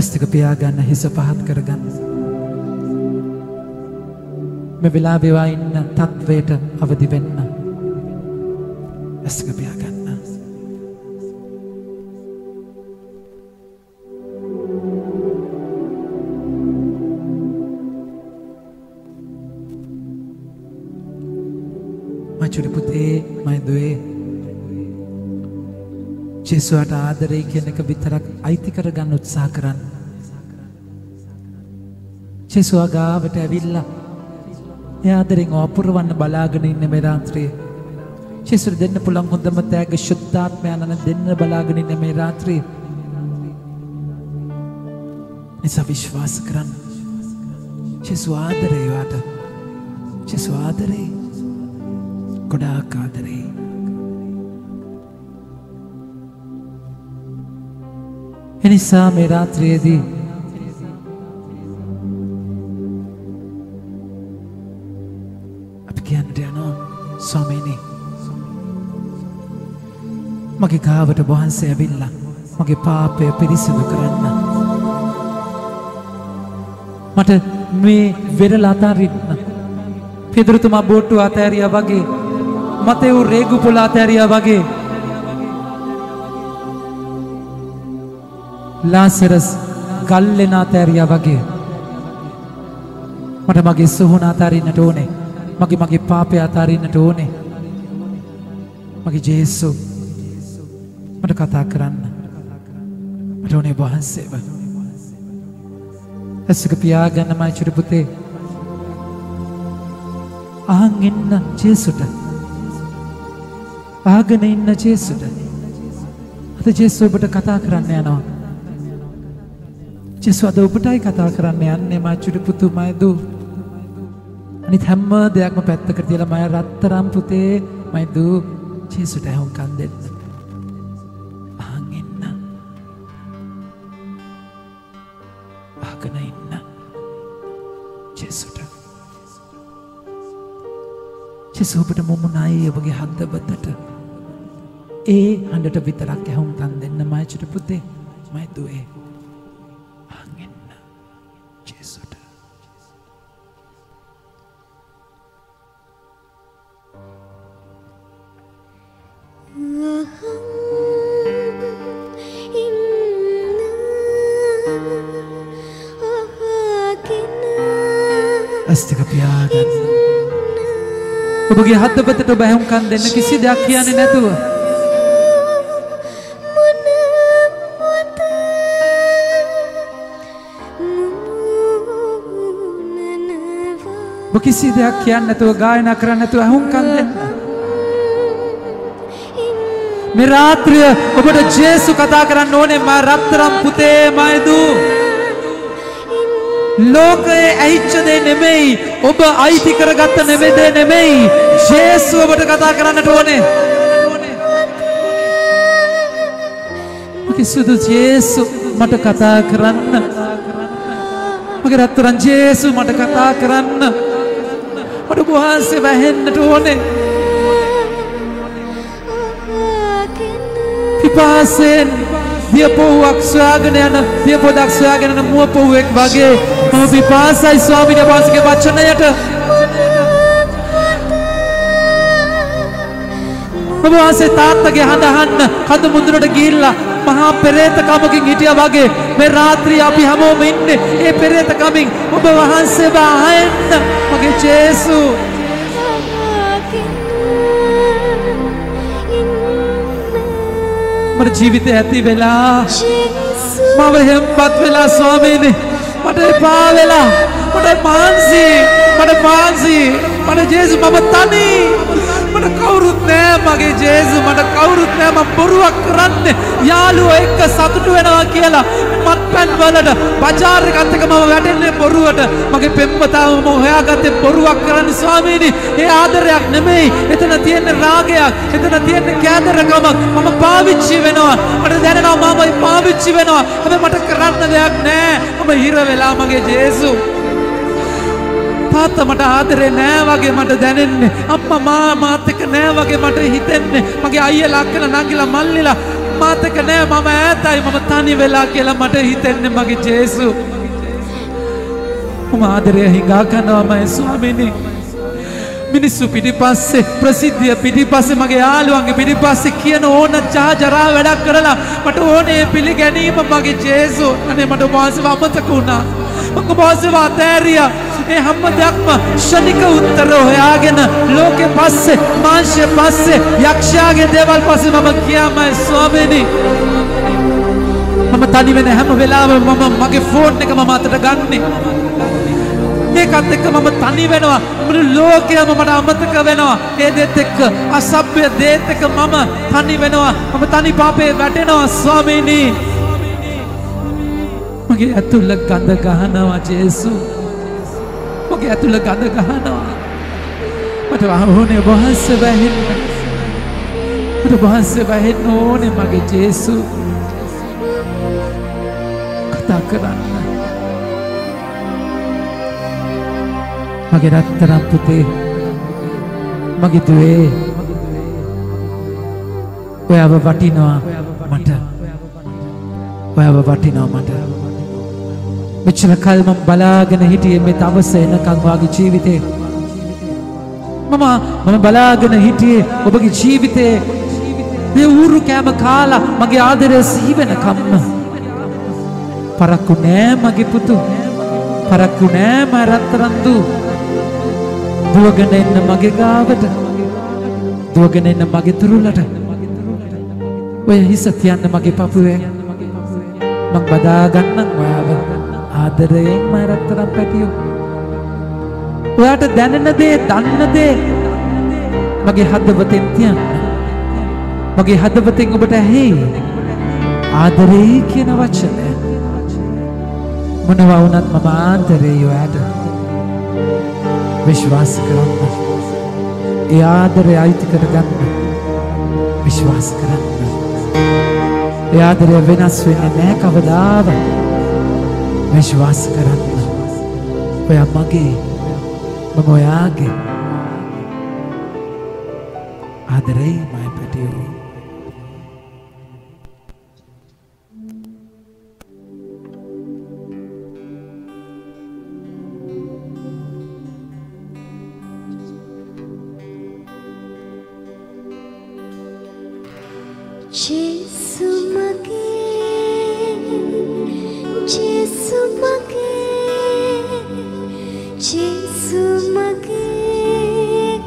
ඇස්තික පියාගන්න හිස පහත් කරගන්න. මෙ වෙලා බෙවා ඉන්න තත්වයට අවදි වෙන්න. ඇස්තික පියාගන්න. මචුරි පුතේ මයිදුවේ ජෙසුවට ආදරේ කියන එක විතරක් අයිති කරගන්න උත්සාහ කරන්න. ජෙසුවා ගාවට ඇවිල්ලා ඒ ආදරෙන් අපුරවන්න බලාගෙන ඉන්න මේ රාත්‍රියේ. ජෙසුර දෙන්න පුළුවන් හොඳම තෑග ශුද්ධාත්මයන්න දෙන්න බලාගෙන ඉන්න මේ රාත්‍රියේ. නිසා විශ්වාස කරන්න. ජෙසු ආදරේ වාට. ජෙසු ආදරේ. ගොඩාක් ආදරේ. එනිසා මේ රාත්‍රියේදී අපි කියන්නට යනවා ස්වාමීනි. මගේ ගාවට වහන්සේ ඇවිල්ලා මගේ පාපය පිරිසිදු කරන්න. මට මේ වෙරල අතාරින්න. පිදුරුතුමා බෝට්ටු අතෑරිය වගේ මතෙව් රේගු පොල අතෑරිය වගේ ලාසරස් ගල්ලෙන අතෑරිය වගේ. මට මගේ සොහොන අතාරින්නට ඕනේ. මගේ මගේ පාපය අතාරින්නට ඕනේ. මගේ ජේසු මට කතා කරන්න. මට ඕනේ වහන්සේව. ඇසක පියාගන්න මයිචුරි පුතේ. අහන් එන්න ජේසුට. ආගෙන ඉන්න ජේසුට. අද ජේසු ඔබට කතා කරන්න යනවා. ජෙසු අද ඔබටයි කතා කරන්න යන්නේ මචුරි පුතු මයිදු අනිත් හැම්ම දෙයක්ම පැත්තකට තියලා මය රත්තරම් පුතේ මයිදු ජේසුට ඇහුම්කන් දෙන්න. අහන් ඉන්න අහගෙන ඉන්න. ජෙසුට. ජෙසු ඔබට මුමුණයි ඔබගේ හදවතට. ඒ හඬට විතරක් ඇහුම්කන් දෙන්න මයිචුට පුතේ මයිදුවේ ජෙසුට ඔබගේ හදපතට බැහුම්කන් දෙන්න කිසි දෙයක් කියන්නේ නැතුව. ඔබ කිසි දෙයක් කියන්න නැතුව ගායනා කරන්න නැතුව ඇහුම්කන් දෙන්න. මේ රාත්‍රිය ඔබට ජේසු කතා කරන්න ඕනේ මා රත්තරම් පුතේ මයිදු. ලෝකයේ ඇහිච්ච දේ නෙමෙයි. ඔබ අයිති කරගත්ත නෙමෙදේ නෙමෙයි. ජේසු ඔබට කතා කරන්නට ඕනේ. කිසිදු ජේසු මට කතා කරන්න. මගේ රත්තරන් ජේසු මට කතා කරන්න. මට වහන්සේ වැහෙන්නට ඕනේ. පිපාසයෙන් දියපොහුවක් සොයාගෙන යන දියපොදක් සොයාගෙන යන මුවපොහුවෙක් වගේ මම පිපාසයි ස්වාමීන් වහන්සේගේ වචනයට ඔබ වහන්සේ තාත්තගේ හඬ අහන්න කඳ මුදුනට ගිහිල්ලා මහා පෙරේතකමකින් හිටියා වගේ මේ රාත්‍රියේ අපි හැමෝම ඉන්නේ. ඒ පෙරේතකමින් ඔබ වහන්සේව අහන්න. මගේ ජේසු. මට ජීවිතය ඇති වෙලා මම හෙම්පත් වෙලා ස්වාමීනි මට එපා වෙලා මට මාන්සි මට මාන්සි මට ජේසු මම තනි. මට කවුරුත් නෑ මගේ ජේසු මට කවුරුත් නෑ මම බොරුවක් කරන්නේ. යාළුවෝ එක්ක සතුටු වෙනවා කියලා මත්පැන් වලට බජාර් එකත් එක්ක මම වැටෙන්නේ බොරුවට. මගේ පෙම්වතාව මම හොයාගත්තේ බොරුවක් කරන්නේ ස්වාමීනි ඒ ආදරයක් නෙමෙයි. එතන තියෙන රාගයක් එතන තියෙන කෑදරකමක් මම පාවිච්චි වෙනවා. මට දැනෙනවා මම පාවිච්චි වෙනවා. හැබැයි මට කරන්න දෙයක් නෑ. මම හිර වෙලා මගේ ජේසු. තාත්තා මට ආදරේ නෑ වගේ මට දැනෙන්නේ. අම්මා මා මාත් එක්ක නෑ වගේ මට හිතෙන්නේ. මගේ අයියලා අක්කලා නංගිලා මල්ලිලා මාත් එක්ක නෑ මම ඈතයි මම තනි වෙලා කියලා මට හිතෙන්නේ මගේ ජේසු. මම ආදරය හිඟා කනවාමයි ස්වාමිනේ. මිනිස්සු පිටිපස්සේ ප්‍රසිද්ධිය පිටිපස්සේ මගේ යාළුවන්ගේ පිටිපස්සේ කියන ඕන චාජරා වැඩක් කරලා මට ඕනේ පිළිගැනීම මගේ ජේසු. අනේ මට වාසව අමතක වුණා. මම වාසව අතෑරියා. ඒ හැම දෙයක්ම ෂණික උත්තර හොයාගෙන ලෝකෙ පස්සේ මාංශය පස්සේ යක්ෂයාගේ දේවල් පස්සේ මම කියාමයි ස්වාමීනි. මම තනි වෙන හැම වෙලාවෙම මම මගේ ෆෝන් එක මම අතට ගන්නේ. ඒකත් එක්ක මම තනි වෙනවා. මුළු ලෝකයම මට අමතක වෙනවා. ඒ දෙත් එක්ක අසභ්‍ය දේත් එක්ක මම තනි වෙනවා. මම තනි පාපේ වැටෙනවා ස්වාමීනි. මගේ ඇතුළ ගඳ ගහනවා ජේසු. මගේ ඇතුළ ගඳ ගහනවා. මට ඕනේ වහන්ස වැහෙන්න. මට වහන්ස වැහෙන්න ඕනේ මගේ ජේසු. කතා කරන්න. මගේ රත්තරම් පුතේ මගේ දුවේ. ඔයාව වටිනවා මට. ඔයාව වටිනවා මට. මෙච්චර කල් මම බලාගෙන හිටියේ මේ දවස එනකන් වාගේ ජීවිතේ. මම මම බලාගෙන හිටියේ ඔබගේ ජීවිතේ. මේ ඌරු කෑම කාලා මගේ ආදරය සිහි වෙනකම්ම පරක්කු නෑ මගේ පුතු. පරක්කු නෑ මා රත්තරන් දූ දුවගෙන එන්න මගේ ගාවට. දුවගෙන එන්න මගේ තුරුලට. ඔය හිස තියන්න මගේ පපුවේ. මං බදාගන්නම් ඔයාව. ආදරයෙන් මරත්තරම් පැටියෝ ඔයාට දැනෙන දේ දන්න දේ මගේ හදවතෙන් තියන්න මගේ හදවතෙන් ඔබට ඇහේ ආදරේ කියන වචනය මොනවා වුණත් මම ආදරේ ඔයාට විශ්වාස කරන්න. ඒ ආදරය අයිති කරගන්න. විශ්වාස කරන්න. ඒ ආදරය වෙනස් වෙන්නේ නැහැ කවදාවත්. විශ්වාස කරන්න. ඔයා මගේ මම ඔයාගේ ආදරේ මයි පැටියෝ. ජේසු මගේ ජේසු මගේ ජේසු මගේ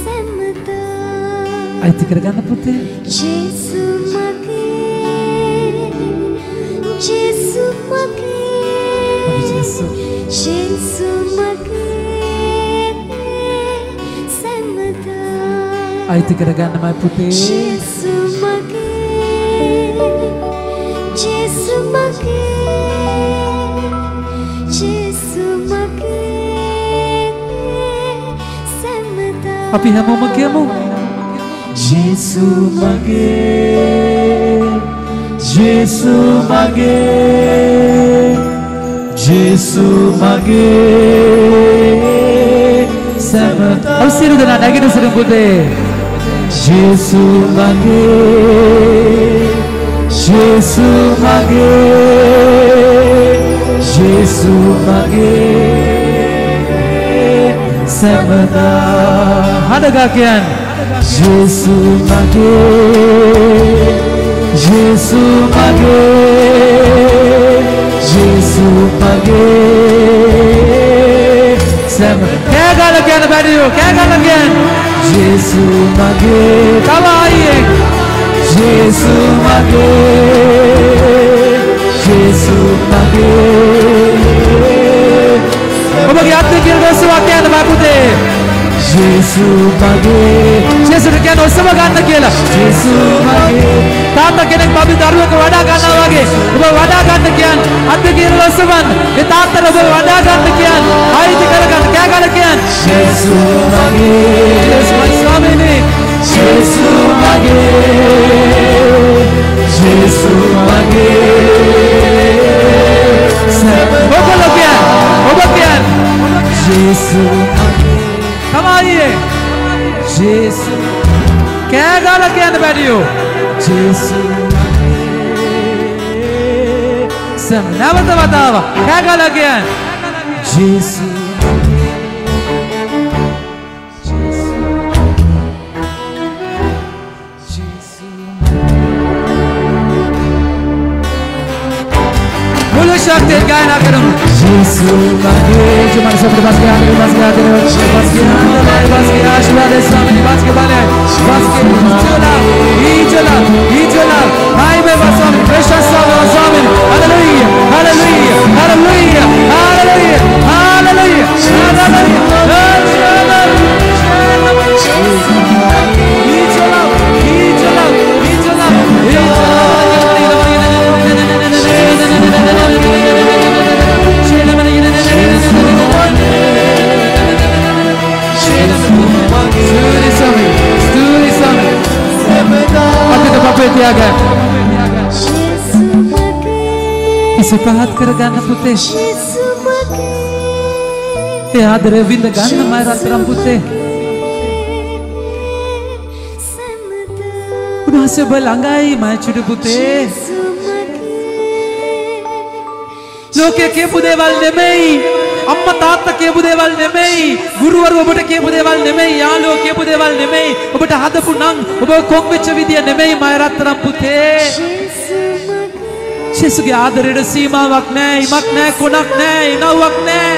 සැමදා අයිති කරගන්න පුතේ. ජේසු මගේ ජේසු මගේ මගේ ජේසු. ජේසු මගේ සැමදා අයිති කරගන්න මයි පුතේ. ජේසු මගේ අපි හැමෝම කියමු. ජේසු මගේ ජේසු මගේ ජේසු මගේ සැමතා අපි සියලු දෙනා නැගිට සිටිමු පුතේ. ජේසු මගේ ජේසු මගේ ජේසු මගේ සැමතා හඬගා කියන්න. ජේසු මගේ ජේසු මගේ ජේසු මගේ සැම කෑ ගාලා කියන්න බැරියෝ. කෑ ගාලා කියන්න. ජේසු මගේ තව ආයියෙන්. ජේසු මගේ ජේසු මගේ ඔබගේ අත් දෙකෙන් ඔස්සවා කියන්න බෑ පුතේ. ජේසු මගේ ජේසුට කියන්න ඔස්සව ගන්න කියලා. ජේසු මගේ තාත්තා කෙනෙක් බබි දරුවෙක් වඩා ගන්නවා වගේ ඔබ වඩා ගන්න කියන්න. අත් දෙකෙන් ඔස්සවන්න. ඒ තාත්තට ඔබ වඩා ගන්න කියන්න. ආයිති කරගන්න කෑ ගාලා කියන්න. ජේසු මගේ ස්වාමීනි. 예수 මගේ 예수 මගේ ඔබ ලෝකයන් ඔබ කියන 예수 මගේ තමයි 예수 කෑ ගාලා කියන්න බැරියෝ 예수 සම්නවත වතාව කෑ ගාලා කියන්න 예수 Jesus, gayna karum Yesu Madhya Hallelujah Hallelujah Hallelujah Hallelujah Hallelujah Hallelujah සිපහත් කරගන්න පුතේ. ඒ ආදරය විඳ ගන්න මම රත්තරන් පුතේ. උන්වහන්සේ ඔබ ළඟයි මම චුටු පුතේ. ලෝකයේ කියපු දේවල් නෙමෙයි. අම්මා තාත්තා කියපු දේවල් නෙමෙයි. ගුරුවරු ඔබට කියපු දේවල් නෙමෙයි. යාළුවෝ කියපු දේවල් නෙමෙයි. ඔබට හදපු නම් ඔබ කොම් වෙච්ච විදිය නෙමෙයි මම රත්තරන් පුතේ. යේසුගේ ආදරයට සීමාවක් නෑ ඉමක් නෑ කොනක් නෑ ඉනව්වක් නෑ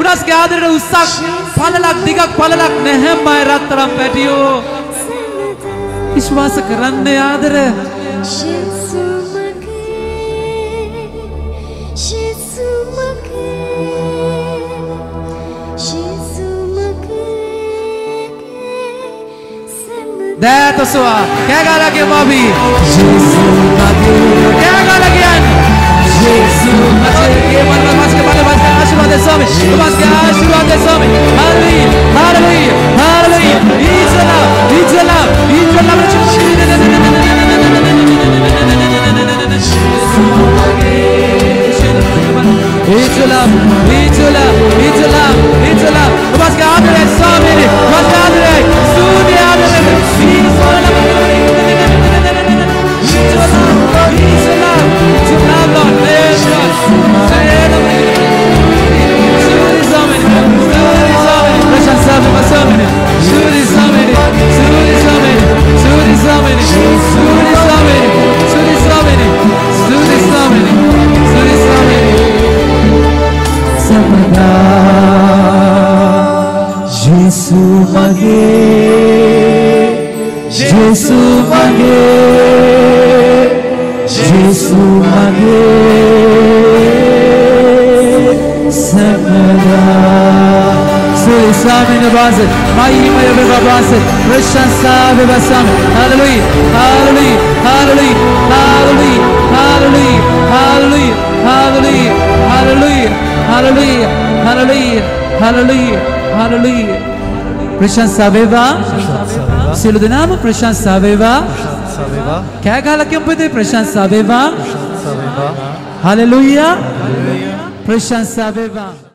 උනස්ගේ ආදරයට උස්සක් පළලක් දිගක් පළලක් නැහැ මම රත්තරම් පැටියෝ. විශ්වාස කරන්න ආදර. Jesus. Deita tá sua. Quem é galera aqui, Bob? Jesus, Quem é galera aqui? மகே ஜேசு மகே ஜேசு மகே சகதா ሳሚ ነባዘ ማይመ የበባባሰ ረሻሳ በባሳም ሃሌሉይ ሃሌሉይ ሃሌሉይ ሃሌሉይ ሃሌሉይ ሃሌሉይ ሃሌሉይ ሃሌሉይ ሃሌሉይ ሃሌሉይ ሃሌሉይ ሃሌሉይ ප්‍රශංසා වේවා. සියලු දෙනාම ප්‍රශංසා වේවා. කෑ ගහලා කියමුද ප්‍රශංසා වේවා. හalleluya ප්‍රශංසා වේවා.